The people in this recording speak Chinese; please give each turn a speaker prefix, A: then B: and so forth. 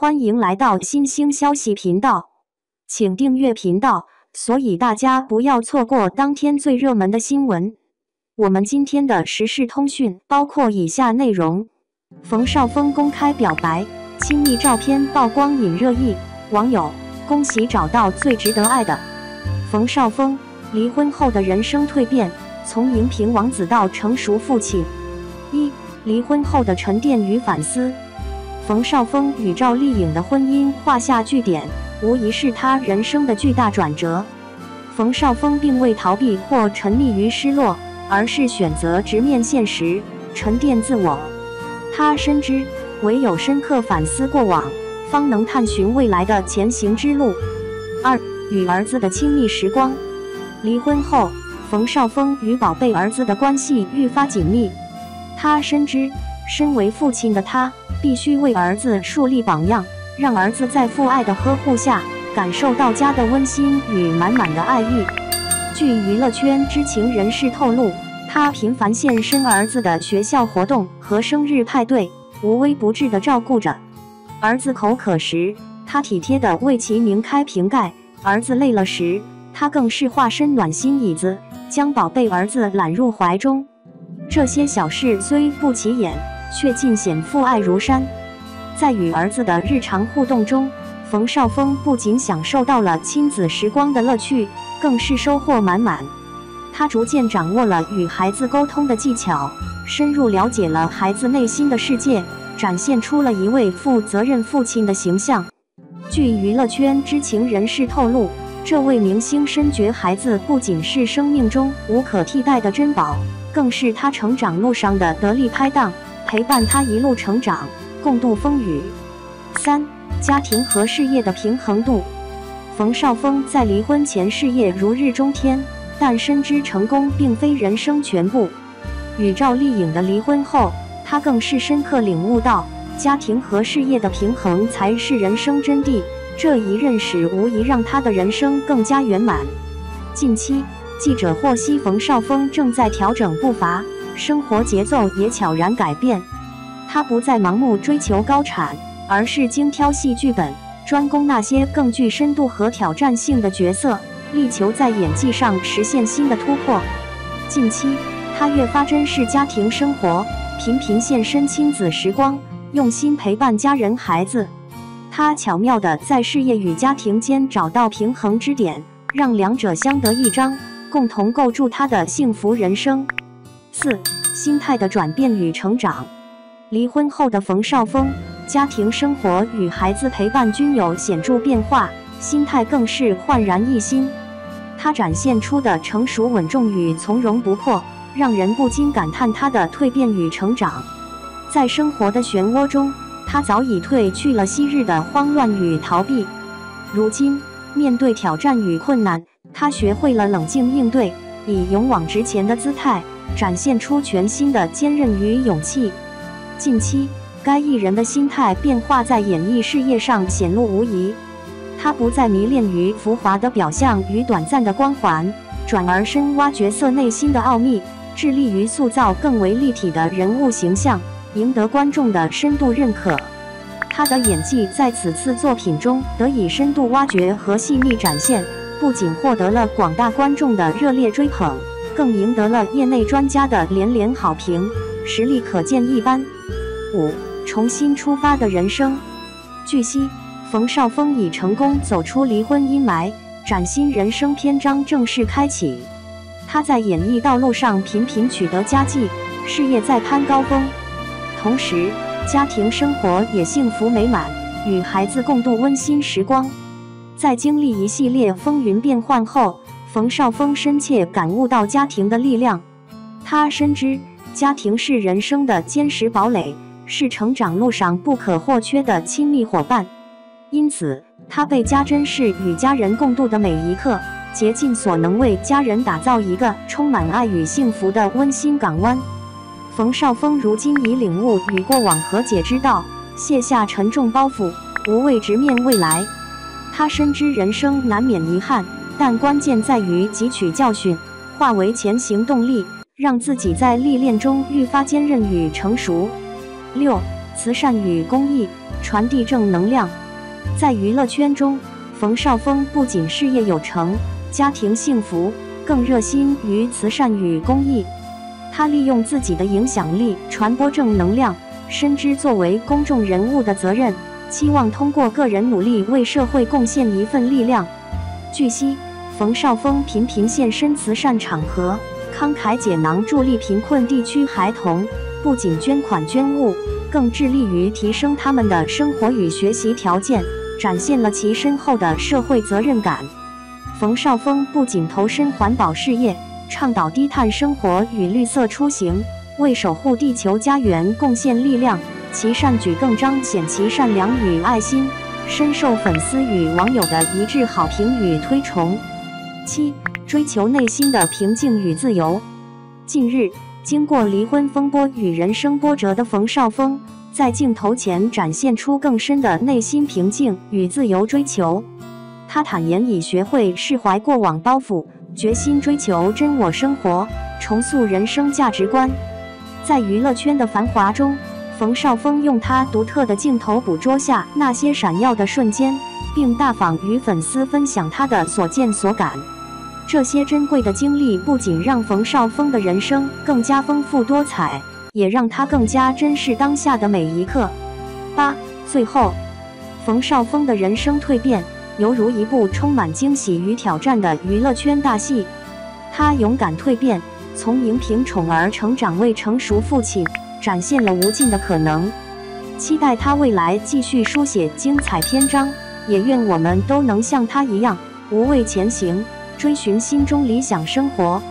A: 欢迎来到新兴消息频道，请订阅频道，所以大家不要错过当天最热门的新闻。我们今天的时事通讯包括以下内容：冯绍峰公开表白，亲密照片曝光引热议，网友恭喜找到最值得爱的。冯绍峰离婚后的人生蜕变，从荧屏王子到成熟父亲。一、离婚后的沉淀与反思。冯绍峰与赵丽颖的婚姻画下句点，无疑是他人生的巨大转折。冯绍峰并未逃避或沉溺于失落，而是选择直面现实，沉淀自我。他深知，唯有深刻反思过往，方能探寻未来的前行之路。二、与儿子的亲密时光。离婚后，冯绍峰与宝贝儿子的关系愈发紧密。他深知，身为父亲的他。必须为儿子树立榜样，让儿子在父爱的呵护下感受到家的温馨与满满的爱意。据娱乐圈知情人士透露，他频繁现身儿子的学校活动和生日派对，无微不至地照顾着儿子。口渴时，他体贴地为其拧开瓶盖；儿子累了时，他更是化身暖心椅子，将宝贝儿子揽入怀中。这些小事虽不起眼。却尽显父爱如山。在与儿子的日常互动中，冯绍峰不仅享受到了亲子时光的乐趣，更是收获满满。他逐渐掌握了与孩子沟通的技巧，深入了解了孩子内心的世界，展现出了一位负责任父亲的形象。据娱乐圈知情人士透露，这位明星深觉孩子不仅是生命中无可替代的珍宝，更是他成长路上的得力拍档。陪伴他一路成长，共度风雨。三、家庭和事业的平衡度。冯绍峰在离婚前事业如日中天，但深知成功并非人生全部。与赵丽颖的离婚后，他更是深刻领悟到，家庭和事业的平衡才是人生真谛。这一认识无疑让他的人生更加圆满。近期，记者获悉，冯绍峰正在调整步伐。生活节奏也悄然改变，他不再盲目追求高产，而是精挑细剧本，专攻那些更具深度和挑战性的角色，力求在演技上实现新的突破。近期，他越发珍视家庭生活，频频现身亲子时光，用心陪伴家人孩子。他巧妙地在事业与家庭间找到平衡之点，让两者相得益彰，共同构筑他的幸福人生。四、心态的转变与成长。离婚后的冯绍峰，家庭生活与孩子陪伴均有显著变化，心态更是焕然一新。他展现出的成熟稳重与从容不迫，让人不禁感叹他的蜕变与成长。在生活的漩涡中，他早已褪去了昔日的慌乱与逃避。如今，面对挑战与困难，他学会了冷静应对，以勇往直前的姿态。展现出全新的坚韧与勇气。近期，该艺人的心态变化在演艺事业上显露无遗。他不再迷恋于浮华的表象与短暂的光环，转而深挖角色内心的奥秘，致力于塑造更为立体的人物形象，赢得观众的深度认可。他的演技在此次作品中得以深度挖掘和细腻展现，不仅获得了广大观众的热烈追捧。更赢得了业内专家的连连好评，实力可见一斑。五、重新出发的人生。据悉，冯绍峰已成功走出离婚阴霾，崭新人生篇章正式开启。他在演艺道路上频频取得佳绩，事业在攀高峰，同时家庭生活也幸福美满，与孩子共度温馨时光。在经历一系列风云变幻后，冯绍峰深切感悟到家庭的力量，他深知家庭是人生的坚实堡垒，是成长路上不可或缺的亲密伙伴。因此，他倍加珍视与家人共度的每一刻，竭尽所能为家人打造一个充满爱与幸福的温馨港湾。冯绍峰如今已领悟与过往和解之道，卸下沉重包袱，无畏直面未来。他深知人生难免遗憾。但关键在于汲取教训，化为前行动力，让自己在历练中愈发坚韧与成熟。六、慈善与公益。传递正能量。在娱乐圈中，冯绍峰不仅事业有成、家庭幸福，更热心于慈善与公益。他利用自己的影响力传播正能量，深知作为公众人物的责任，期望通过个人努力为社会贡献一份力量。据悉，冯绍峰频频现身慈善场合，慷慨解囊，助力贫困地区孩童。不仅捐款捐物，更致力于提升他们的生活与学习条件，展现了其深厚的社会责任感。冯绍峰不仅投身环保事业，倡导低碳生活与绿色出行，为守护地球家园贡献力量，其善举更彰显其善良与爱心，深受粉丝与网友的一致好评与推崇。七，追求内心的平静与自由。近日。经过离婚风波与人生波折的冯绍峰，在镜头前展现出更深的内心平静与自由追求。他坦言已学会释怀过往包袱，决心追求真我生活，重塑人生价值观。在娱乐圈的繁华中，冯绍峰用他独特的镜头捕捉下那些闪耀的瞬间，并大方与粉丝分享他的所见所感。这些珍贵的经历不仅让冯绍峰的人生更加丰富多彩，也让他更加珍视当下的每一刻。八，最后，冯绍峰的人生蜕变犹如一部充满惊喜与挑战的娱乐圈大戏。他勇敢蜕变，从荧屏宠儿成长为成熟父亲，展现了无尽的可能。期待他未来继续书写精彩篇章，也愿我们都能像他一样无畏前行。追寻心中理想生活。